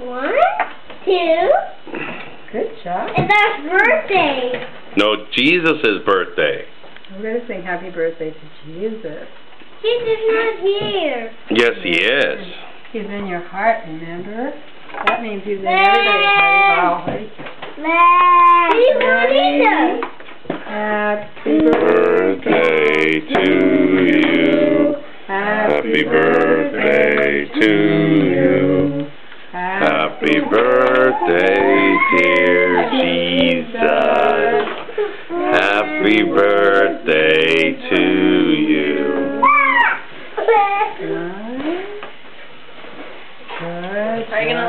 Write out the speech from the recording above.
One, two. Good job. It's our birthday. No, Jesus' birthday. We're going to sing happy birthday to Jesus. Jesus not here. Yes, he is. He's in your heart, remember? That means he's in everybody's heart. Wow. He's not either. Happy Birthday to you. Happy birthday to you. Happy birthday, dear Jesus. Happy birthday to you. Good. Good. Are you gonna